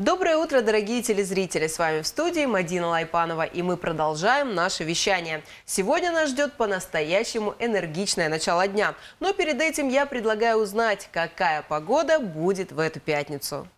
Доброе утро, дорогие телезрители! С вами в студии Мадина Лайпанова, и мы продолжаем наше вещание. Сегодня нас ждет по-настоящему энергичное начало дня. Но перед этим я предлагаю узнать, какая погода будет в эту пятницу.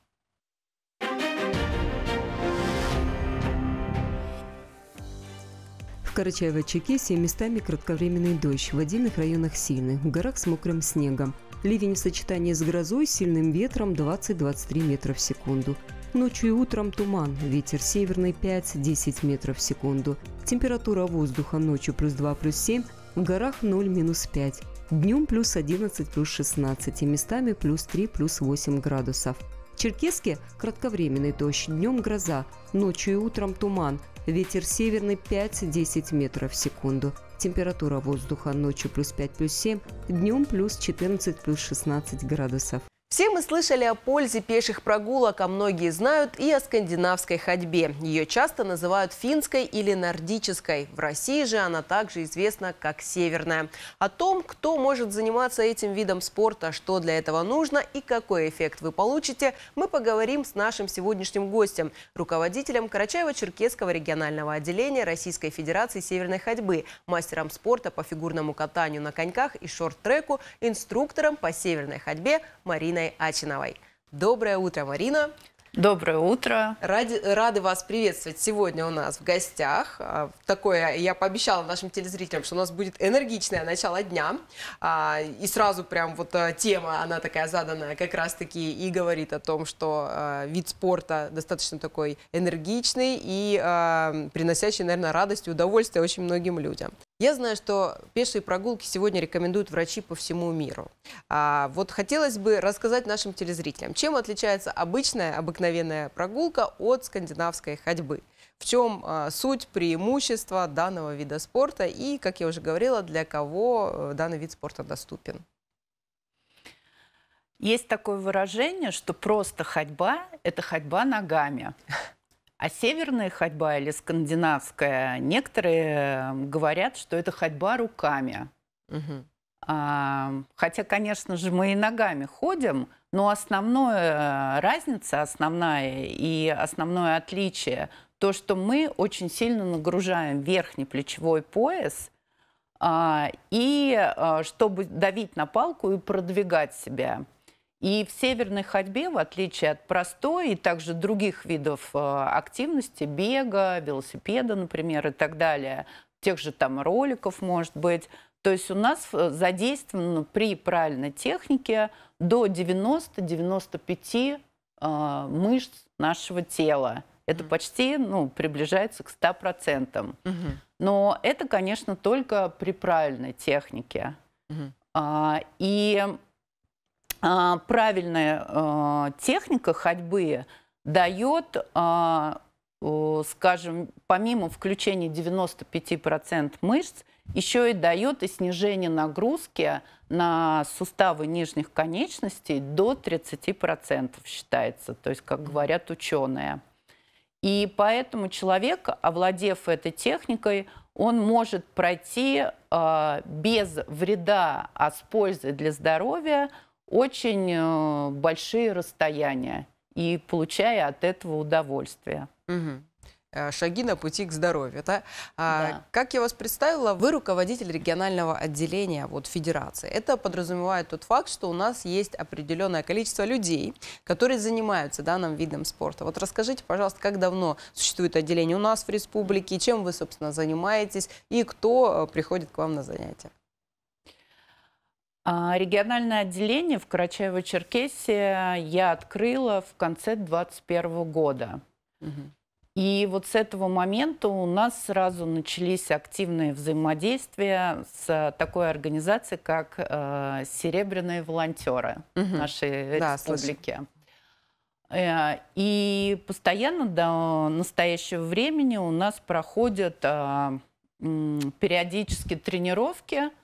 В Карачаево-Чекесии местами кратковременный дождь, в отдельных районах сильный, в горах с мокрым снегом. Ливень в сочетании с грозой, сильным ветром 20-23 метра в секунду. Ночью и утром туман, ветер северный 5-10 метров в секунду. Температура воздуха ночью плюс 2 плюс 7, в горах 0 минус 5. Днем плюс 11 плюс 16 и местами плюс 3 плюс 8 градусов. В Черкеске кратковременный дождь, днем гроза, ночью и утром туман, ветер северный 5-10 метров в секунду. Температура воздуха ночью плюс 5 плюс 7, днем плюс 14 плюс 16 градусов. Все мы слышали о пользе пеших прогулок, а многие знают и о скандинавской ходьбе. Ее часто называют финской или нордической. В России же она также известна как северная. О том, кто может заниматься этим видом спорта, что для этого нужно и какой эффект вы получите, мы поговорим с нашим сегодняшним гостем, руководителем Карачаево-Черкесского регионального отделения Российской Федерации северной ходьбы, мастером спорта по фигурному катанию на коньках и шорт-треку, инструктором по северной ходьбе Мариной Мариной Ачиновой. Доброе утро, Марина. Доброе утро. Ради, рады вас приветствовать сегодня у нас в гостях. А, такое я пообещала нашим телезрителям, что у нас будет энергичное начало дня. А, и сразу прям вот а, тема, она такая заданная как раз-таки и говорит о том, что вид спорта достаточно такой энергичный и приносящий, наверное, радость и удовольствие очень многим людям. Я знаю, что пешие прогулки сегодня рекомендуют врачи по всему миру. А, вот хотелось бы рассказать нашим телезрителям, чем отличается обычная, обыкновенная прогулка от скандинавской ходьбы. В чем а, суть, преимущества данного вида спорта и, как я уже говорила, для кого э, данный вид спорта доступен? Есть такое выражение, что просто ходьба – это ходьба ногами. А северная ходьба или скандинавская, некоторые говорят, что это ходьба руками. Угу. А, хотя, конечно же, мы и ногами ходим, но основная разница, основная и основное отличие, то, что мы очень сильно нагружаем верхний плечевой пояс, а, и а, чтобы давить на палку и продвигать себя. И в северной ходьбе, в отличие от простой и также других видов э, активности, бега, велосипеда, например, и так далее, тех же там роликов, может быть, то есть у нас э, задействовано при правильной технике до 90-95 э, мышц нашего тела. Это почти ну, приближается к 100%. Угу. Но это, конечно, только при правильной технике. А, и правильная а, техника ходьбы дает, а, скажем, помимо включения 95% мышц, еще и дает и снижение нагрузки на суставы нижних конечностей до 30% считается, то есть, как говорят ученые. И поэтому человек, овладев этой техникой, он может пройти э, без вреда, а с пользой для здоровья очень э, большие расстояния и получая от этого удовольствие. Угу шаги на пути к здоровью. Да? А, да. Как я вас представила, вы руководитель регионального отделения вот, федерации. Это подразумевает тот факт, что у нас есть определенное количество людей, которые занимаются данным видом спорта. Вот расскажите, пожалуйста, как давно существует отделение у нас в республике, чем вы, собственно, занимаетесь и кто э, приходит к вам на занятия? А, региональное отделение в Карачаево-Черкесии я открыла в конце 2021 года. Угу. И вот с этого момента у нас сразу начались активные взаимодействия с такой организацией, как э, «Серебряные волонтеры» угу. нашей да, республики. Э, и постоянно до настоящего времени у нас проходят э, периодически тренировки –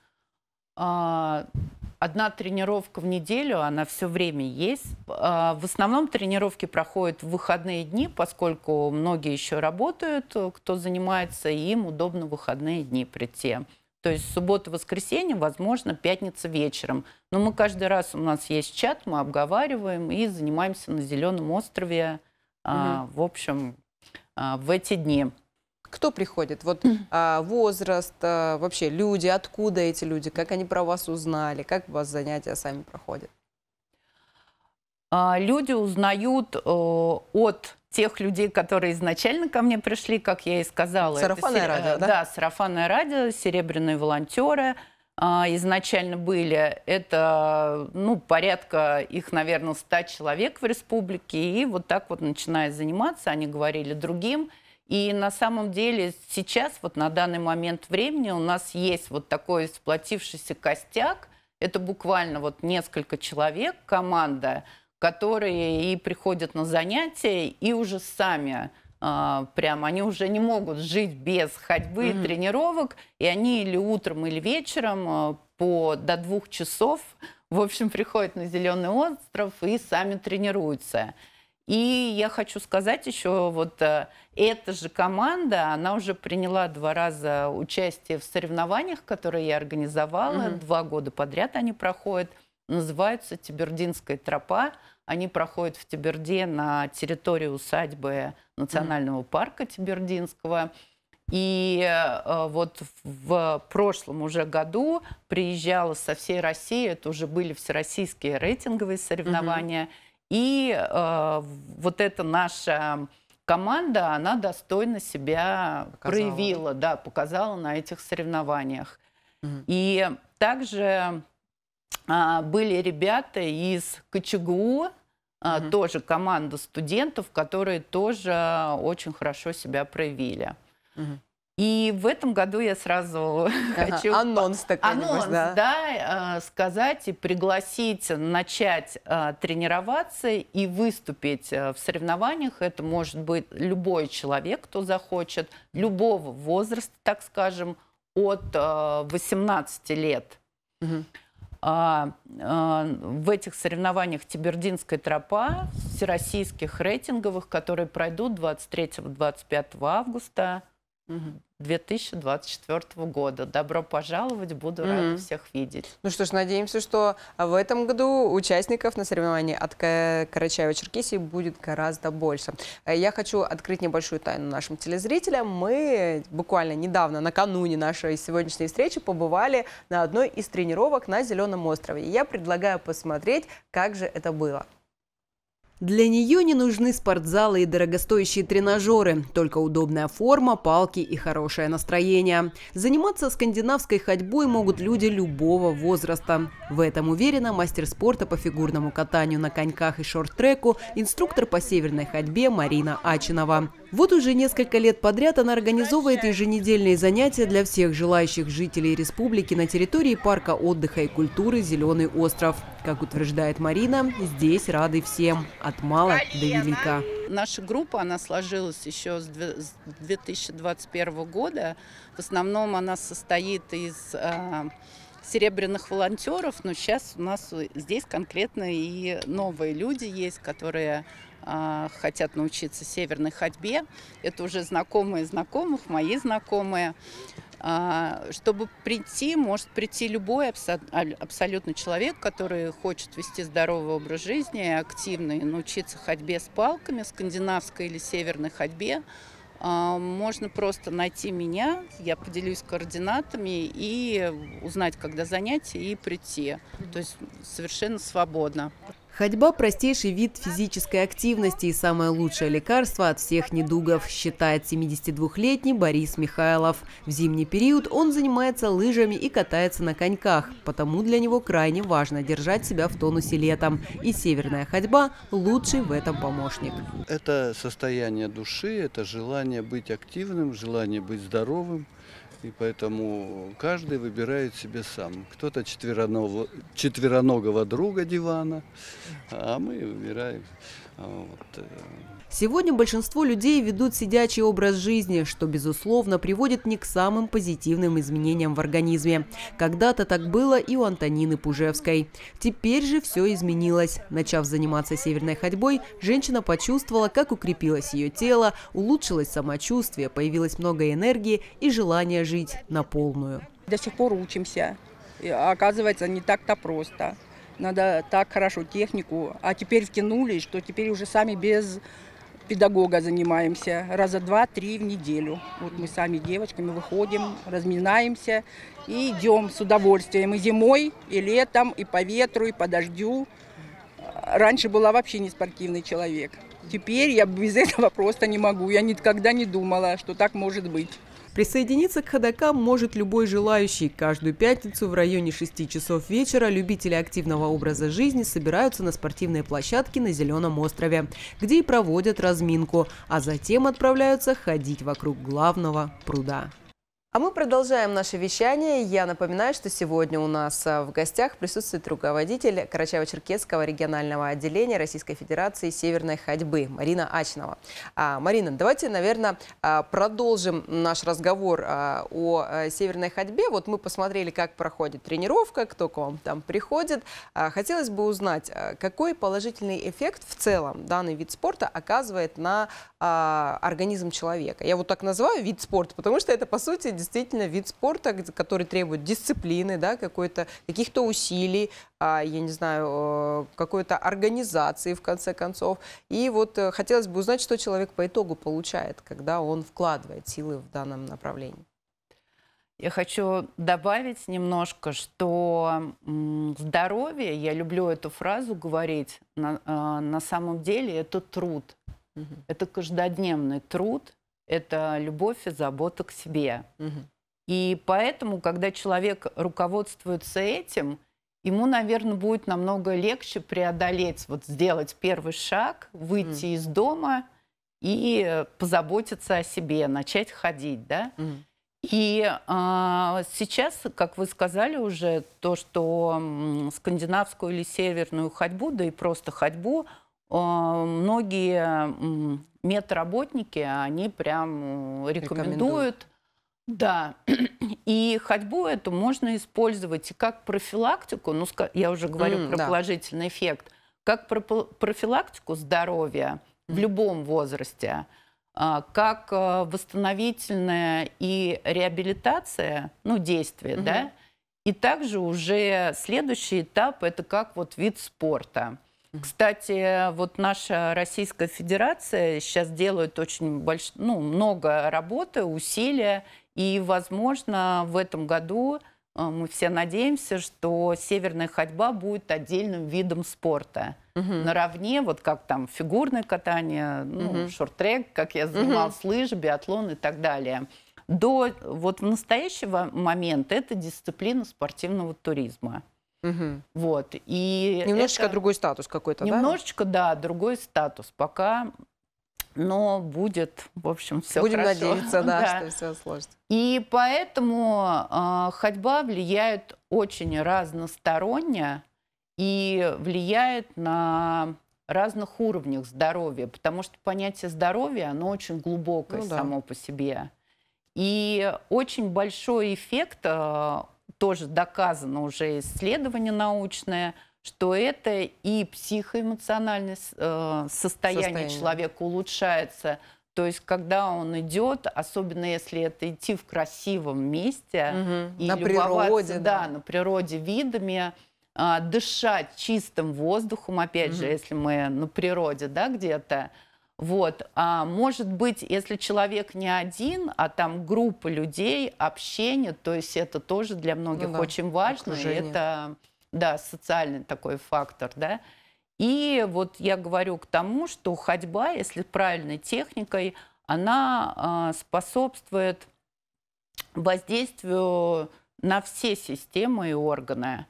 одна тренировка в неделю, она все время есть. А, в основном тренировки проходят в выходные дни, поскольку многие еще работают, кто занимается, и им удобно в выходные дни прийти. То есть суббота, воскресенье, возможно, пятница вечером. Но мы каждый раз, у нас есть чат, мы обговариваем и занимаемся на Зеленом острове а, в общем, а, в эти дни. Кто приходит? Вот а, возраст, а, вообще люди, откуда эти люди, как они про вас узнали, как у вас занятия сами проходят? А, люди узнают э, от тех людей, которые изначально ко мне пришли, как я и сказала. Сарафанное это, радио, да? Да, сарафанное радио, серебряные волонтеры а, изначально были. Это, ну, порядка их, наверное, 100 человек в республике. И вот так вот, начиная заниматься, они говорили другим. И на самом деле сейчас, вот на данный момент времени, у нас есть вот такой сплотившийся костяк. Это буквально вот несколько человек, команда, которые и приходят на занятия, и уже сами а, прям они уже не могут жить без ходьбы mm-hmm. и тренировок, и они или утром, или вечером а, по до двух часов, в общем, приходят на Зеленый остров и сами тренируются. И я хочу сказать еще, вот э, эта же команда, она уже приняла два раза участие в соревнованиях, которые я организовала. Mm-hmm. Два года подряд они проходят. Называются «Тибердинская тропа». Они проходят в Тиберде на территории усадьбы Национального mm-hmm. парка Тибердинского. И э, вот в прошлом уже году приезжала со всей России, это уже были всероссийские рейтинговые соревнования. Mm-hmm и э, вот эта наша команда, она достойно себя показала. проявила, да, показала на этих соревнованиях. Угу. И также э, были ребята из КЧГУ, угу. тоже команда студентов, которые тоже очень хорошо себя проявили. Угу. И в этом году я сразу ага, хочу анонс такой анонс, да, да э, сказать и пригласить начать э, тренироваться и выступить э, в соревнованиях. Это может быть любой человек, кто захочет, любого возраста, так скажем, от 18 лет. Угу. В этих соревнованиях Тибердинская тропа всероссийских рейтинговых, которые пройдут 23-25 августа. 2024 года. Добро пожаловать, буду mm-hmm. рада всех видеть. Ну что ж, надеемся, что в этом году участников на соревновании от Карачаева-Черкесии будет гораздо больше. Э, я хочу открыть небольшую тайну нашим телезрителям. Мы буквально недавно, накануне нашей сегодняшней встречи, побывали на одной из тренировок на Зеленом острове. И я предлагаю посмотреть, как же это было. Для нее не нужны спортзалы и дорогостоящие тренажеры, только удобная форма, палки и хорошее настроение. Заниматься скандинавской ходьбой могут люди любого возраста. В этом уверена мастер спорта по фигурному катанию на коньках и шорт-треку, инструктор по северной ходьбе Марина Ачинова. Вот уже несколько лет подряд она организовывает еженедельные занятия для всех желающих жителей республики на территории парка отдыха и культуры «Зеленый остров». Как утверждает Марина, здесь рады всем, от мала до велика. Наша группа, она сложилась еще с 2021 года. В основном она состоит из э, серебряных волонтеров, но сейчас у нас здесь конкретно и новые люди есть, которые хотят научиться северной ходьбе. Это уже знакомые знакомых, мои знакомые. А, чтобы прийти, может прийти любой абсолютно человек, который хочет вести здоровый образ жизни, активный, научиться ходьбе с палками, скандинавской или северной ходьбе. А, можно просто найти меня, я поделюсь координатами и узнать, когда занятия, и прийти. То есть совершенно свободно. Ходьба – простейший вид физической активности и самое лучшее лекарство от всех недугов, считает 72-летний Борис Михайлов. В зимний период он занимается лыжами и катается на коньках, потому для него крайне важно держать себя в тонусе летом. И северная ходьба – лучший в этом помощник. Это состояние души, это желание быть активным, желание быть здоровым – и поэтому каждый выбирает себе сам. Кто-то четвероногого, четвероногого друга дивана, а мы выбираем вот, э, Сегодня большинство людей ведут сидячий образ жизни, что, безусловно, приводит не к самым позитивным изменениям в организме. Когда-то так было и у Антонины Пужевской. Теперь же все изменилось. Начав заниматься северной ходьбой, женщина почувствовала, как укрепилось ее тело, улучшилось самочувствие, появилось много энергии и желание жить на полную. До сих пор учимся. И, оказывается, не так-то просто. Надо так хорошо технику. А теперь втянули, что теперь уже сами без педагога занимаемся раза два-три в неделю. Вот мы сами девочками выходим, разминаемся и идем с удовольствием и зимой, и летом, и по ветру, и по дождю. Раньше была вообще не спортивный человек. Теперь я без этого просто не могу. Я никогда не думала, что так может быть. Присоединиться к ходокам может любой желающий. Каждую пятницу в районе 6 часов вечера любители активного образа жизни собираются на спортивной площадке на Зеленом острове, где и проводят разминку, а затем отправляются ходить вокруг главного пруда. А мы продолжаем наше вещание. Я напоминаю, что сегодня у нас а, в гостях присутствует руководитель Карачаево-Черкесского регионального отделения Российской Федерации Северной ходьбы Марина Ачнова. А, Марина, давайте, наверное, а, продолжим наш разговор а, о а, северной ходьбе. Вот мы посмотрели, как проходит тренировка, кто к вам там приходит. А, хотелось бы узнать, какой положительный эффект в целом данный вид спорта оказывает на организм человека. Я вот так называю вид спорта, потому что это, по сути, действительно вид спорта, который требует дисциплины, да, каких-то усилий, а, я не знаю, э, какой-то организации, в конце концов. И вот э, хотелось бы узнать, что человек по итогу получает, когда он вкладывает силы в данном направлении. Я хочу добавить немножко, что здоровье, я люблю эту фразу говорить, на, а, на самом деле это труд. Угу. Это каждодневный труд, это любовь и забота к себе. Угу. И поэтому, когда человек руководствуется этим, ему, наверное, будет намного легче преодолеть, вот сделать первый шаг, выйти mm. из дома и позаботиться о себе, начать ходить, да. Mm. И а, сейчас, как вы сказали уже, то, что скандинавскую или северную ходьбу, да и просто ходьбу, многие медработники, они прям рекомендуют. рекомендуют. Да, и ходьбу эту можно использовать и как профилактику, ну, я уже говорю mm, про да. положительный эффект, как профилактику здоровья mm. в любом возрасте, а, как а, восстановительная и реабилитация, ну, действие, mm-hmm. да, и также уже следующий этап – это как вот вид спорта – кстати, вот наша Российская Федерация сейчас делает очень больш... ну, много работы, усилия, и, возможно, в этом году э, мы все надеемся, что северная ходьба будет отдельным видом спорта. Угу. Наравне, вот как там фигурное катание, ну, угу. шорт-трек, как я занималась, угу. лыжи, биатлон и так далее. До вот в настоящий момент это дисциплина спортивного туризма. Угу. Вот. И немножечко это... другой статус какой-то, да? Немножечко, да, другой статус. Пока но будет, в общем, все Будем хорошо. надеяться, да, да, что все сложится. И поэтому э, ходьба влияет очень разносторонне и влияет на разных уровнях здоровья, потому что понятие здоровья, оно очень глубокое ну, да. само по себе. И очень большой эффект э, тоже доказано уже исследование научное, что это и психоэмоциональное э, состояние, состояние человека улучшается. То есть, когда он идет, особенно если это идти в красивом месте угу. и на природе, да, да, на природе видами, э, дышать чистым воздухом, опять угу. же, если мы на природе, да, где-то, вот. А может быть, если человек не один, а там группа людей, общение, то есть это тоже для многих ну да, очень важно. Окружение. Это да, социальный такой фактор, да. И вот я говорю к тому, что ходьба, если правильной техникой, она э, способствует воздействию на все системы и органы.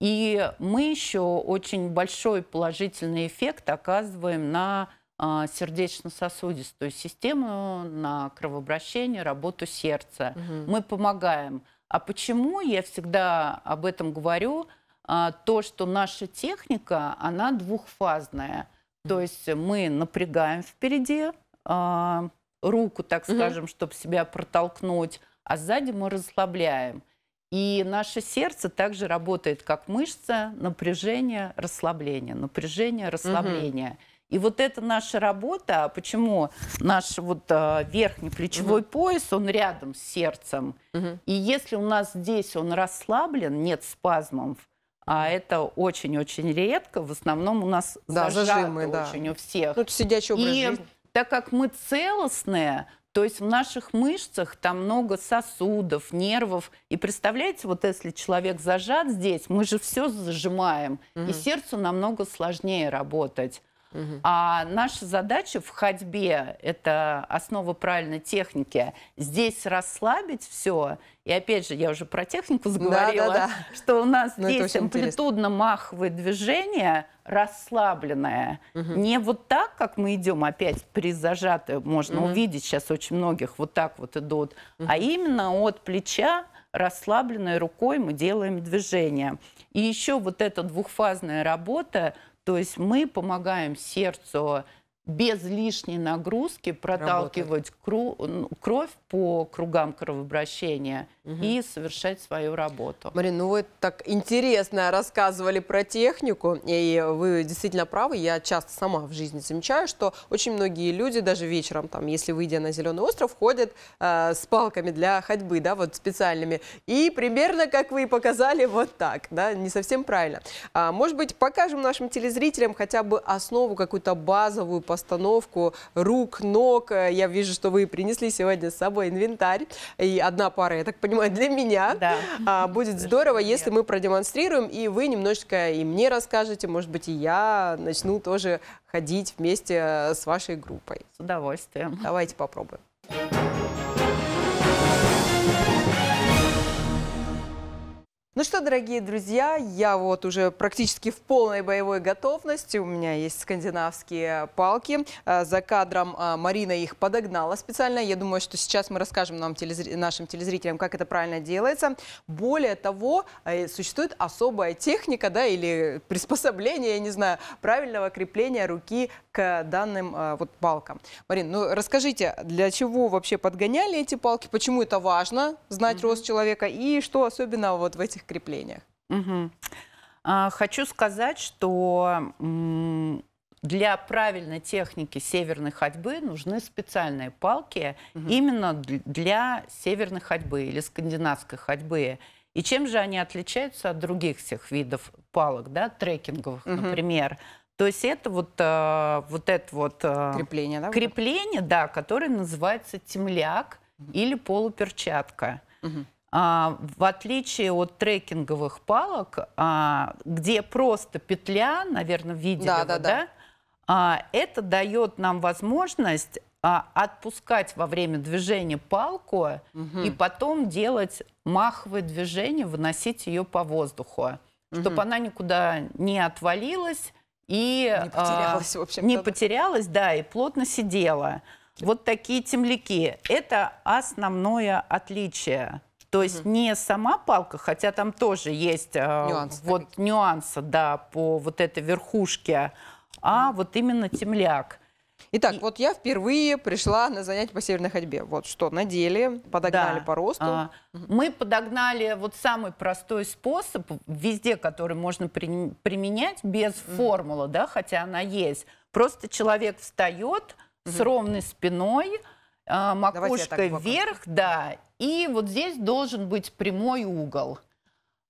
И мы еще очень большой положительный эффект оказываем на а, сердечно-сосудистую систему, на кровообращение, работу сердца. Угу. Мы помогаем. А почему я всегда об этом говорю? А, то, что наша техника, она двухфазная. То есть мы напрягаем впереди а, руку, так скажем, угу. чтобы себя протолкнуть, а сзади мы расслабляем. И наше сердце также работает как мышца, напряжение, расслабление, напряжение, расслабление. Угу. И вот это наша работа, почему наш вот а, верхний плечевой угу. пояс, он рядом с сердцем. Угу. И если у нас здесь он расслаблен, нет спазмов, а это очень-очень редко. В основном у нас да, зажимы, да. очень у всех. Ну, сидячий образ и, жизни. так как мы целостные, то есть в наших мышцах там много сосудов, нервов. И представляете, вот если человек зажат здесь, мы же все зажимаем, угу. и сердцу намного сложнее работать. Угу. А наша задача в ходьбе, это основа правильной техники, здесь расслабить все. И опять же, я уже про технику заговорила, да, да, да. что у нас Но ну, здесь амплитудно-маховые движения расслабленное. Угу. Не вот так, как мы идем, опять при зажатой, можно угу. увидеть сейчас очень многих вот так вот идут, угу. а именно от плеча расслабленной рукой мы делаем движение. И еще вот эта двухфазная работа, то есть мы помогаем сердцу без лишней нагрузки проталкивать кровь по кругам кровообращения угу. и совершать свою работу. Марина, ну вы так интересно рассказывали про технику, и вы действительно правы. Я часто сама в жизни замечаю, что очень многие люди даже вечером, там, если выйдя на зеленый остров, ходят э, с палками для ходьбы, да, вот специальными. И примерно, как вы показали, вот так, да, не совсем правильно. А, может быть, покажем нашим телезрителям хотя бы основу какую-то базовую постановку рук, ног. Я вижу, что вы принесли сегодня с собой инвентарь. И одна пара, я так понимаю, для меня. Да. А, будет здорово, если мы продемонстрируем, и вы немножечко и мне расскажете, может быть, и я начну тоже ходить вместе с вашей группой. С удовольствием. Давайте попробуем. Ну что, дорогие друзья, я вот уже практически в полной боевой готовности. У меня есть скандинавские палки. А, за кадром а, Марина их подогнала специально. Я думаю, что сейчас мы расскажем нам, телезр... нашим телезрителям, как это правильно делается. Более того, э, существует особая техника да, или приспособление, я не знаю, правильного крепления руки к данным а, вот палкам. Марин, ну расскажите, для чего вообще подгоняли эти палки, почему это важно, знать -hmm. рост человека и что особенно вот в этих креплениях? Угу. Хочу сказать, что для правильной техники северной ходьбы нужны специальные палки угу. именно для северной ходьбы или скандинавской ходьбы. И чем же они отличаются от других всех видов палок, да, трекинговых, угу. например? То есть это вот, э, вот это вот э, крепление, да? Крепление, да, которое называется темляк угу. или полуперчатка. Угу. А, в отличие от трекинговых палок, а, где просто петля, наверное, видели да, вы, да, да? А, это дает нам возможность отпускать во время движения палку угу. и потом делать маховое движение, выносить ее по воздуху, угу. чтобы она никуда не отвалилась и не потерялась, в общем не потерялась, да, и плотно сидела. Вот такие темляки. Это основное отличие то есть угу. не сама палка, хотя там тоже есть нюансы, вот нюансы, да, по вот этой верхушке, а угу. вот именно темляк. Итак, и... вот я впервые пришла на занятие по северной ходьбе. Вот что, надели, подогнали да. по росту. А, угу. Мы подогнали вот самый простой способ, везде, который можно при, применять, без угу. формулы, да, хотя она есть. Просто человек встает угу. с ровной спиной, а, макушкой вверх, да, и вот здесь должен быть прямой угол.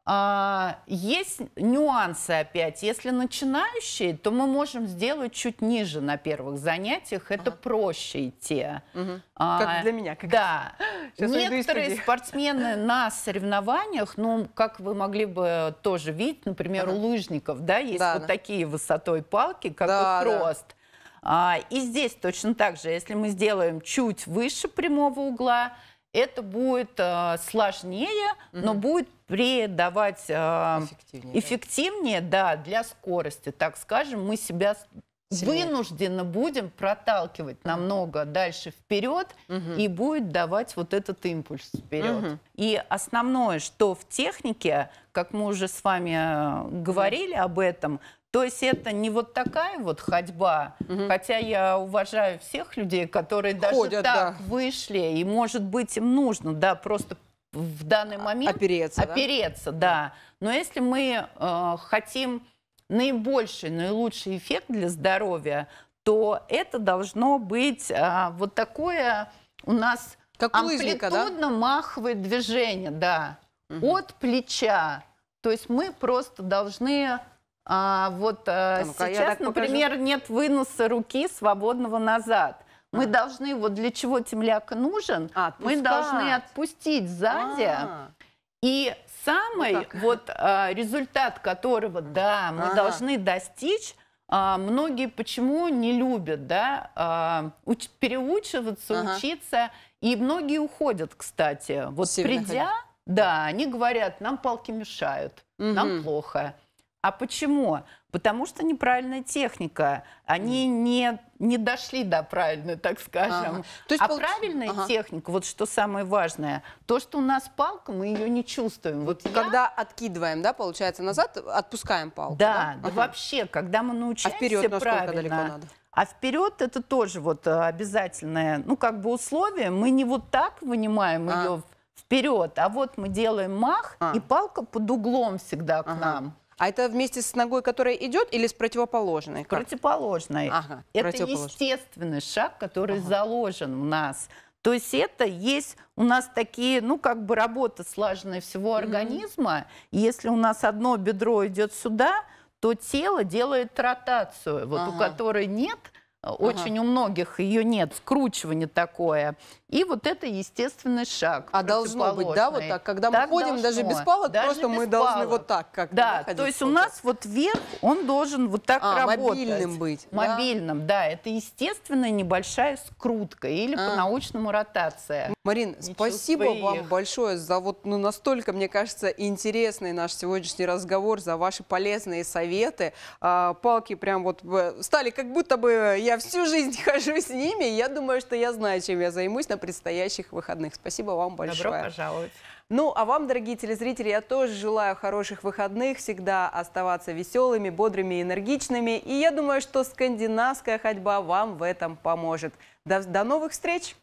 А, есть нюансы опять. Если начинающие, то мы можем сделать чуть ниже на первых занятиях. Это ага. проще идти. Угу. А, как для меня. Как да. Сейчас Некоторые спортсмены на соревнованиях, ну, как вы могли бы тоже видеть, например, ага. у лыжников, да, есть да, вот да. такие высотой палки, как да, их рост. Да. А, и здесь точно так же, если мы сделаем чуть выше прямого угла, это будет э, сложнее, угу. но будет придавать э, эффективнее, эффективнее да? да, для скорости, так скажем, мы себя Сильнее. вынуждены будем проталкивать намного дальше вперед угу. и будет давать вот этот импульс вперед. Угу. И основное, что в технике, как мы уже с вами э, говорили об этом, то есть это не вот такая вот ходьба, угу. хотя я уважаю всех людей, которые даже Ходят, так да. вышли, и может быть им нужно, да, просто в данный момент опереться, опереться да? да. Но если мы э, хотим наибольший, наилучший эффект для здоровья, то это должно быть э, вот такое у нас как амплитудно-маховое да? движение, да, угу. от плеча. То есть мы просто должны а, вот а, сейчас, например, нет выноса руки свободного назад. Мы должны, вот для чего темляк нужен, А, мы отпускать. должны отпустить сзади. А, И самый так. вот а, результат которого, да, мы Ага. должны достичь, а, многие почему не любят, да, а, уч- переучиваться, Ага. учиться, и многие уходят, кстати. Вот Северная придя, да, они говорят, нам палки мешают, нам Мгм. плохо. А почему? Потому что неправильная техника. Они не, не дошли до правильной, так скажем. Ага. То есть а получ- правильная Ага. техника, вот что самое важное, то, что у нас палка, мы ее не чувствуем. Вот я- Когда откидываем, да, получается, назад, отпускаем палку. да, да Ага. вообще, когда мы А научаемся вперед насколько правильно, далеко надо? а вперед это тоже вот э, обязательное, ну как бы условие. Мы не вот так вынимаем А. ее вперед, а вот мы делаем мах, А. и палка под углом всегда к Ага. нам, А это вместе с ногой, которая идет, или с противоположной? Как? противоположной. Ага, Это противоположной. естественный шаг, который заложен в нас. То есть это есть у нас такие, ну, как бы работа слаженная всего организма. И если у нас одно бедро идет сюда, то тело делает ротацию, вот у Ага. которой нет, э, очень у многих ее нет, скручивание такое. И вот это естественный шаг. А должно быть, да, вот так, когда мы Так ходим даже должно. без палок, Даже просто мы без должны палок. вот так как Да, то есть у нас вот верх, он должен вот так а, работать. мобильным быть. да? Мобильным, да. Это естественная небольшая скрутка или А. по-научному ротация. Марин, Не спасибо вам их. большое за вот ну, настолько, мне кажется, интересный наш сегодняшний разговор, за ваши полезные советы. А, палки прям вот стали, как будто бы я всю жизнь хожу с ними. Я думаю, что я знаю, чем я займусь на предстоящих выходных. Спасибо вам большое. Добро пожаловать. Ну, а вам, дорогие телезрители, я тоже желаю хороших выходных, всегда оставаться веселыми, бодрыми и энергичными. И я думаю, что скандинавская ходьба вам в этом поможет. До, до новых встреч!